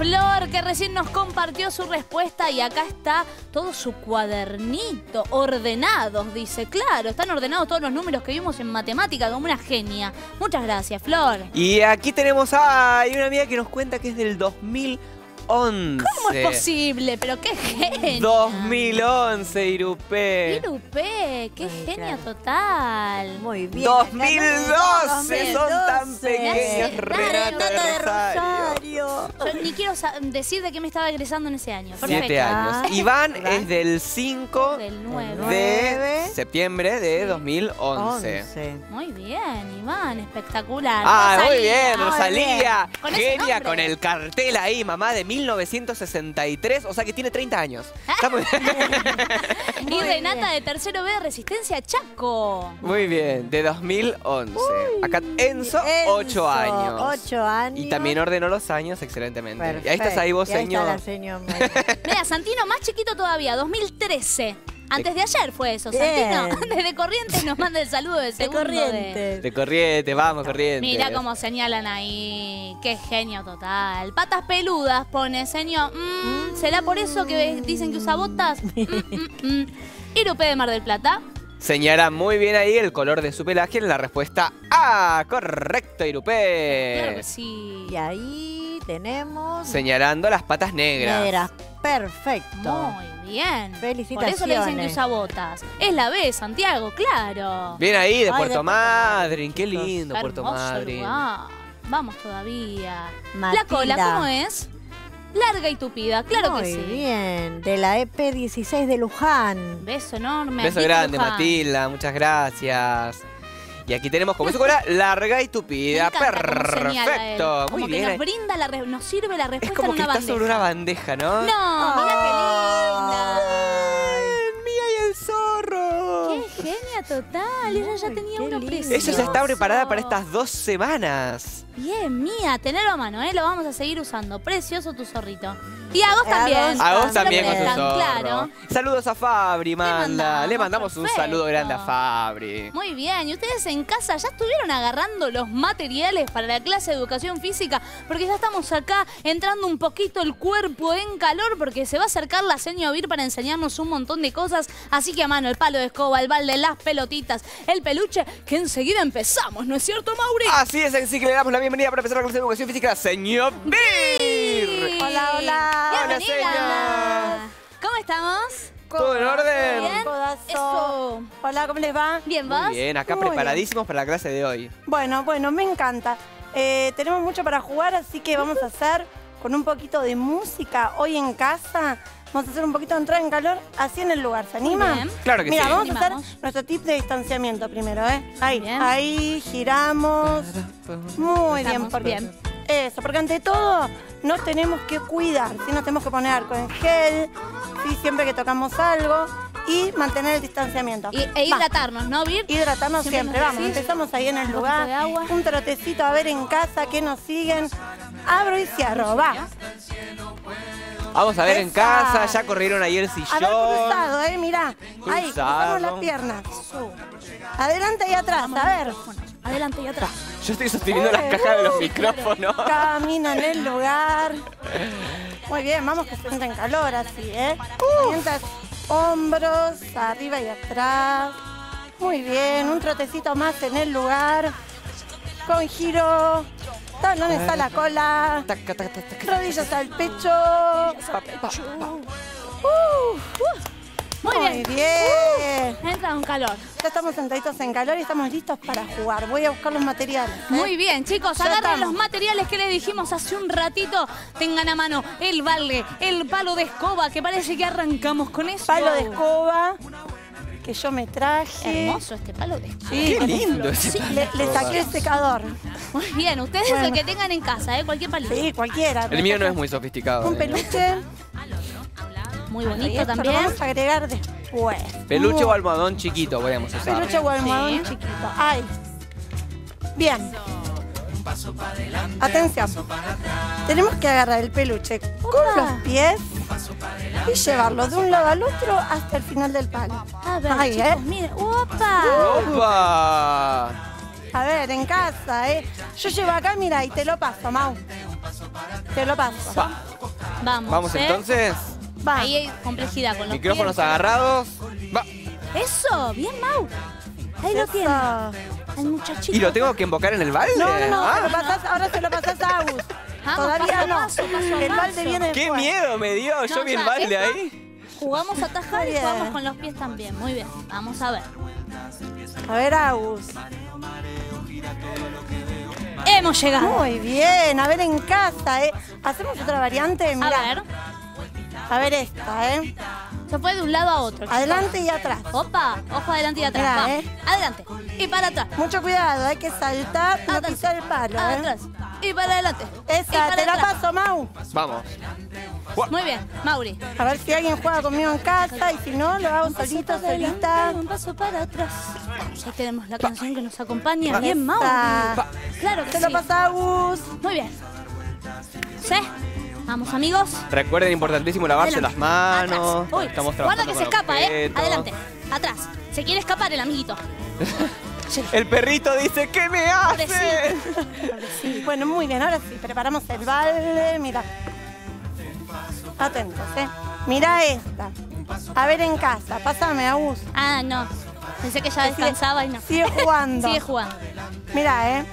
Flor que recién nos compartió su respuesta y acá está todo su cuadernito, ordenados, dice. Claro, están ordenados todos los números que vimos en matemática como una genia. Muchas gracias, Flor. Y aquí tenemos a una amiga que nos cuenta que es del 2011. ¿Cómo es posible? Pero qué genia. 2011, Irupé. Irupé, qué genia total. Muy bien. 2012, son tan pequeños, Renata Renata de Rosario. Yo ni quiero decir de qué me estaba egresando en ese año. Siete Perfecto. años. Iván es del 5 Del 9. de septiembre de 2011. Once. Muy bien, Iván, espectacular. Ah, muy Rosalía. bien, Muy Rosalía. Con Genia nombre. con el cartel ahí, mamá, de 1963. O sea que tiene 30 años. Está muy Y Renata de tercero B de Resistencia Chaco. Muy bien, de 2011. Acá Enzo, Enzo, 8 años. Ocho años. Y también ordenó los años excelentemente. Perfecto. Y ahí estás ahí vos, Y ahí señor. está la señor. Mira, Santino más chiquito todavía, 2013. Antes de ayer fue eso. Santino. Desde Corrientes nos manda el saludo de De segundo de- corriente. De corriente, vamos, corriente. Mira cómo señalan ahí. Qué genio total. Patas peludas pone, señor. Mm, ¿Será por eso que dicen que usa botas? Mm, mm, mm. Irupé de Mar del Plata. Señala muy bien ahí el color de su pelaje en la respuesta A. Correcto, Claro Irupé. que sí. Y ahí tenemos. Señalando las patas negras. Negras. Perfecto. Muy bien. Por eso le dicen que Felicitaciones. usa botas. Es la B, Santiago, claro. Bien ahí, de Ay, de Puerto Puerto Madryn. Qué lindo, Qué Puerto Madryn. lugar. Vamos todavía. La cola, ¿cómo es? Larga y tupida, claro Muy que sí. bien. De la EP16 de Luján. Beso enorme. Beso grande, Luján. Matilda. Muchas gracias. Y aquí tenemos como su cola larga y tupida. Perfecto. Como Muy que bien. nos brinda la nos sirve la Es respuesta como en que una está bandeja. sobre una bandeja, ¿no? No, mira qué linda. ¡Ay, Mía y el zorro! Qué genia total. Ella ya tenía uno precioso. Ella ya está preparada para estas dos semanas. Bien, Mía, tenerlo a mano, ¿eh? Lo vamos a seguir usando. Precioso tu zorrito. Y a vos también. A vos también con zorro. Claro. Saludos a Fabri, manda. mandamos, Le mandamos un saludo grande a Fabri. Muy bien, y ustedes en casa ya estuvieron agarrando los materiales para la clase de educación física, porque ya estamos acá entrando un poquito el cuerpo en calor, porque se va a acercar la señora Vir para enseñarnos un montón de cosas. Así que a mano, el palo de escoba, el balde, las pelotitas, el peluche, que enseguida empezamos, ¿no es cierto, Mauri? Así es, así que le damos la bienvenida para empezar la clase de educación física, señor Bir. Hola, hola. Hola, Bienvenida. señor. ¿Cómo estamos? ¿Todo en orden? ¿Bien? Eso. Hola, ¿cómo les va? ¿Bien vos? Muy bien, acá Muy preparadísimos para la clase de hoy. Bueno, bueno, me encanta. Eh, tenemos mucho para jugar, así que vamos a hacer con un poquito de música hoy en casa. Vamos a hacer un poquito de entrada en calor así en el lugar. ¿Se anima? bien. Claro que Mira, sí. vamos a Animamos. hacer nuestro tip de distanciamiento primero, ¿eh? Ahí, Bien. ahí, giramos. Muy bien, Estamos porque bien. eso, porque ante todo nos tenemos que cuidar, ¿sí? Nos tenemos que poner alcohol en gel, ¿sí? Siempre que tocamos algo y mantener el distanciamiento. Y, e Va. hidratarnos, ¿no, Vir? Hidratarnos Siempre nos vamos, decís. empezamos ahí en el lugar, poquito de agua. un trotecito a ver en casa que nos siguen, abro y cierro, va, Vamos a ver en casa, ya corrieron ahí el a ver sillón. cruzado, eh, mirá, ahí, cruzamos las piernas, adelante y atrás, a ver, Adelante y atrás. Yo estoy sosteniendo las cajas de los micrófonos. camina en el lugar, muy bien, vamos que se entra en calor así, eh, mientras hombros, arriba y atrás, muy bien, un trotecito más en el lugar, con giro, talones a la cola, Taca, taca, taca, taca. rodillas al pecho. Pa. Uh, Muy bien. bien. Entra un calor. Ya estamos sentaditos en calor y estamos listos para jugar. Voy a buscar los materiales. ¿eh? Muy bien, chicos, Ya agarren estamos. los materiales que les dijimos hace un ratito. Tengan a mano el balde, el palo de escoba, que parece que arrancamos con eso. Palo de escoba que yo me traje. Hermoso este palo de escoba. Sí, Qué lindo ese Sí, Le, le saqué el secador. Muy bien, ustedes Bueno. el que tengan en casa, ¿eh? Cualquier palito. Sí, cualquiera. El mío no es muy sofisticado. Un eh. peluche. Muy bonito esto lo también. vamos a agregar después. Peluche o almohadón chiquito podemos usar. Peluche o almohadón Sí. chiquito. Ahí. Bien. Atención. Tenemos que agarrar el peluche con los pies y llevarlo de un lado al otro hasta el final del palo. A ver, Ahí, chicos, ¿eh? miren. ¡Opa! ¡Opa! A ver, en casa, ¿eh? Yo llevo acá, mira, y te lo paso, Mau. Te lo paso. Va. Vamos, Vamos ¿eh? entonces. Va. Ahí hay complejidad con los Micrófonos pies. agarrados. Va. Eso, bien, Mau. Ahí lo tiene. Al muchachito. ¿Y lo tengo que invocar en el balde? No, no, no, Ah, se lo pasás, ahora se lo pasás a Agus. Vamos, Todavía paso no. paso, paso a el balde viene ¡Qué después. miedo me dio! Yo vi el balde ahí. Jugamos a atajar y jugamos con los pies también. Muy bien. Vamos a ver. A ver, Agus. Hemos llegado. Muy bien, a ver en casa, ¿eh? ¿Hacemos otra variante? A Mirá, ver. a ver esta, ¿eh? Se fue de un lado a otro. chicos. Adelante y atrás. Opa, ojo adelante y atrás. Mirá, eh. Adelante. Y para atrás. Mucho cuidado, hay que saltar, no Atrás. pisar el palo, ¿eh? Atrás. Y para adelante. y Esa, para te la paso, Mau. Vamos. Muy bien, Mauri. A ver si alguien juega conmigo en casa y si no, lo hago solito, solita. Un paso para atrás. Ahí tenemos la canción que nos acompaña. Bien. Mauri. Claro que Te sí. lo pasa, Agus. Muy bien. ¿Sí? Vamos, amigos. Recuerden, importantísimo lavarse Adelante. las manos. Uy, Estamos guarda trabajando que se escapa, ¿eh? Adelante. Atrás. Se quiere escapar el amiguito. Sí. El perrito dice, ¿qué me hace? Pobrecito. Bueno, muy bien, ahora sí, preparamos el balde, mira. Atentos, ¿eh? Mira esta. A ver en casa, pásame, Agus. Ah, no. Pensé que ya descansaba y no. Sigue jugando. Sigue jugando. Mira, ¿eh?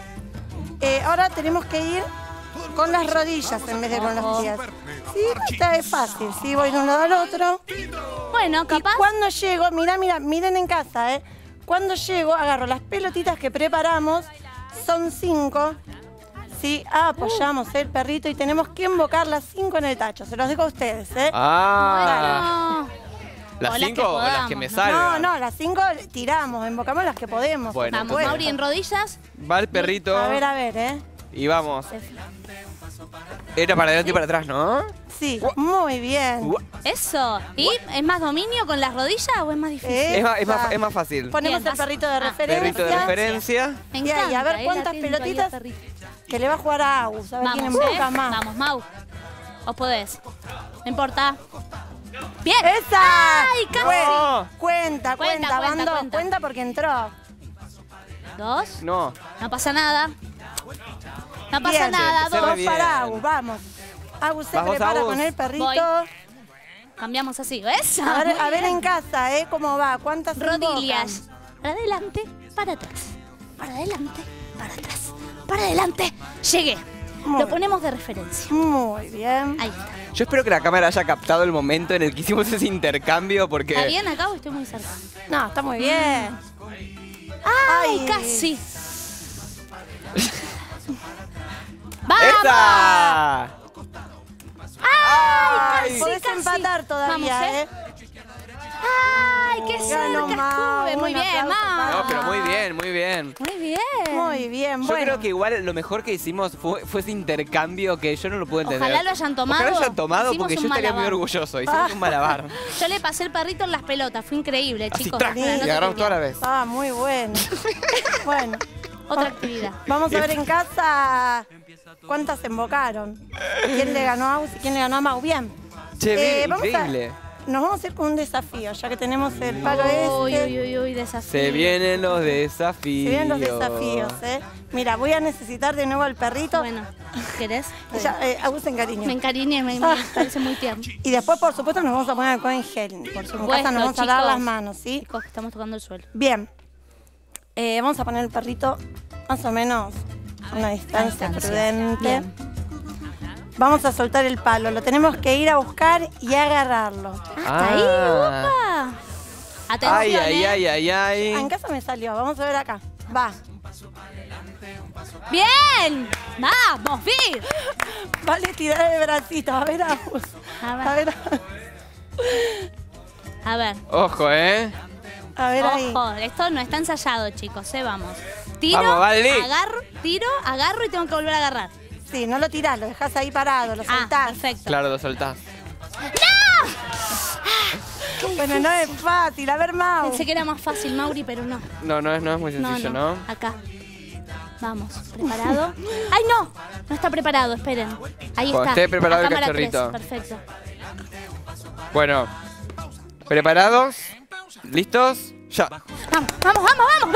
Eh, Ahora tenemos que ir con las rodillas en vez de con los pies. Sí, esta es fácil, sí, voy de un lado al otro. Bueno, Y capaz. cuando llego, mira, mira, miren en casa, ¿eh? Cuando llego, agarro las pelotitas que preparamos, son cinco. Sí, apoyamos el perrito y tenemos que invocar las cinco en el tacho. Se los dejo a ustedes, ¿eh? Ah. Bueno. ¿Las O las cinco o las que me salgan? No, no, las cinco tiramos, invocamos las que podemos. Bueno, Vamos, entonces- Mauri, en rodillas. Va el perrito A ver, a ver, ¿eh? y vamos. Era para adelante y para atrás, ¿no? Sí, muy bien. Eso. ¿Y es más dominio con las rodillas o es más difícil? Es más, es más- es más fácil. Ponemos Bien, el perrito de ah, referencia. Perrito de referencia. Me Y ahí, encanta. a ver cuántas pelotitas. Que le va a jugar a Agus. A ver quién Vamos, ¿eh? más. Vamos, Mau. Vos podés. No importa. Bien. ¡Esa! ¡Ay, casi! Cuenta, cuenta, Cuenta, cuenta, cuenta, Bando, cuenta. cuenta porque entró. Dos. No. No pasa nada. No pasa Bien. nada. Dos. Dos para Agus, vamos. Agus se Vamos, prepara Agus. con el perrito. Voy. Cambiamos así. ¿Ves? A ver, a en casa, ¿eh? ¿Cómo va? ¿Cuántas Rodillas. invocan? Para adelante, para atrás. Para adelante, para atrás. Para adelante. Llegué. Muy Lo ponemos de referencia. Muy bien. Ahí está. Yo espero que la cámara haya captado el momento en el que hicimos ese intercambio porque... ¿Está bien acá o estoy muy cerca? No, está muy bien. ¡Ay, Ay. casi! ¡Vamos! ¡Esa! ¡Ay! Podés casi. empatar todavía, Vamos, ¿eh? ¿eh? ¡Ay, qué cerca Mau, estuve! Muy bien, Mau. No, pero muy bien, muy bien. Muy bien. Muy bien, Yo bueno. creo que igual lo mejor que hicimos fue, fue ese intercambio que yo no lo pude entender. Ojalá lo hayan tomado. Ojalá lo hayan tomado Hicimos porque un yo estaría muy malabar. orgulloso. Hicimos un malabar. Yo le pasé el perrito en las pelotas. Fue increíble, Así, chicos. ¡trac! Para no y agarramos toda la vez. Ah, muy bueno. bueno, Otra actividad. vamos a ver en casa cuántas invocaron. ¿Quién le ganó a Aus y quién le ganó a Mau? Bien. Che, Eh, bien, vamos a- increíble. Nos vamos a ir con un desafío, ya que tenemos el palo Uy, este. uy, uy, uy, desafío. Se vienen los desafíos. Se vienen los desafíos, ¿eh? Mira, voy a necesitar de nuevo al perrito. Bueno, ¿querés? Ya, eh, Agus se encariñó. Me encariñé, me, me parece muy tierno. Y después, por supuesto, nos vamos a poner en gel. Por su Supuesto, casa nos vamos a chicos. las manos, ¿sí? Chicos, que estamos tocando el suelo. Bien. Eh, vamos a poner el perrito más o menos a una distancia distancia. prudente. Bien. Vamos a soltar el palo. Lo tenemos que ir a buscar y agarrarlo. Hasta ahí, Ah. opa. Atención, Ay, ay, ¿eh? ay, ay, Ah, en ay. casa me salió. Vamos a ver acá. Va. ¡Bien! ¡Vamos, Vi! Vale, tirar el bracito. A ver, Agus. A ver. A ver, A ver. Ojo, ¿eh? a ver ahí. Ojo, esto no está ensayado, chicos, ¿eh? Vamos. Tiro, Vamos, agarro, tiro, agarro y tengo que volver a agarrar. Sí, no lo tirás, lo dejás ahí parado, lo Ah, soltás. perfecto. Claro, lo soltás. Bueno, no es fácil. A ver, Mau. Pensé que era más fácil, Mauri, pero no. No, no es, no es muy No, sencillo, no. ¿no? Acá. Vamos, ¿preparado? ¡Ay, no! No está preparado, esperen. Ahí Cuando está. esté preparado el cámara tres, cachorrito. Perfecto. Bueno, ¿preparados? ¿Listos? Ya. Vamos, vamos, vamos, vamos,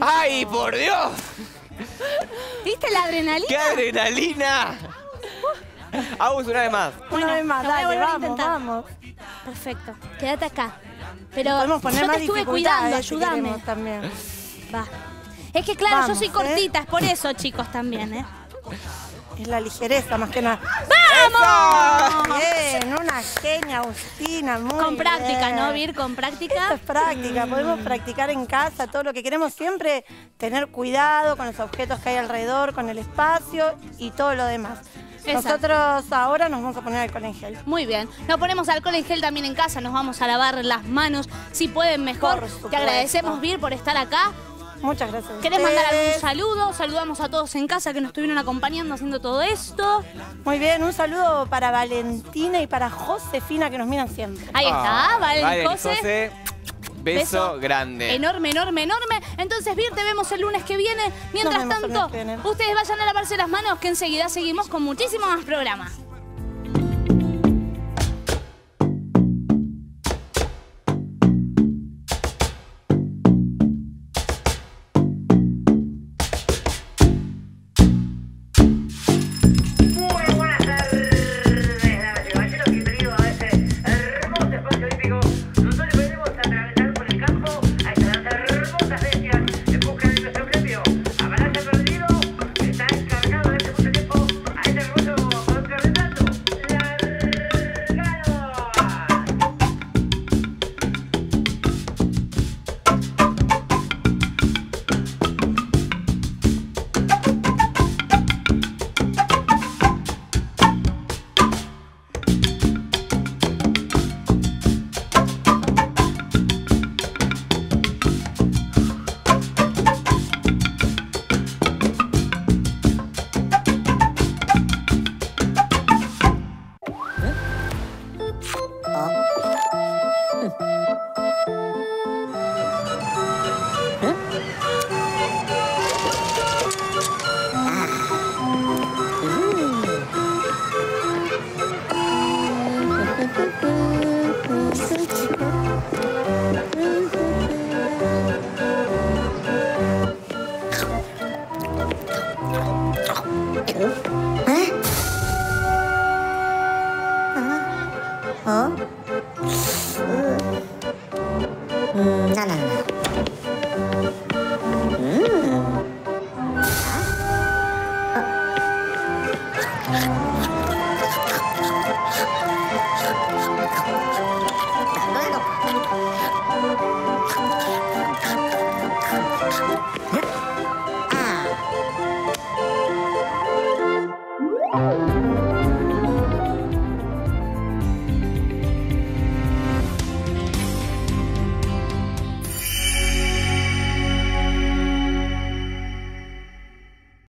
¡Ay, por Dios! ¿Viste la adrenalina? ¡Qué adrenalina! Agus, una vez más. Bueno, Una vez más, lo voy a dale, volver a vamos, intentar. vamos. Perfecto. Quédate acá. Pero Podemos poner yo más te estuve dificultades cuidando, si ayúdame. queremos también. Va. Es que claro, yo Vamos, soy ¿eh? cortita, es por eso, chicos, también, ¿eh? Es la ligereza más que nada. ¡Vamos! Bien, una genia, Agustina, muy Con práctica, bien. ¿no, Vir? Con Esto práctica. es práctica, podemos practicar en casa todo lo que queremos siempre, tener cuidado con los objetos que hay alrededor, con el espacio y todo lo demás. Exacto. Nosotros ahora nos vamos a poner alcohol en gel. Muy bien. Nos ponemos alcohol en gel también en casa, nos vamos a lavar las manos, si pueden mejor. Te agradecemos, Vir, por estar acá. Muchas gracias. a ¿Querés mandar algún saludo? Saludamos a todos en casa que nos estuvieron acompañando haciendo todo esto. Muy bien, un saludo para Valentina y para Josefina que nos miran siempre. Ahí está, Valen Valen y José. José, Beso, grande. Enorme, enorme, enorme. Entonces, Vir, te vemos el lunes que viene. Mientras tanto, lunes que viene. ustedes vayan a lavarse las manos que enseguida seguimos con muchísimo más programa.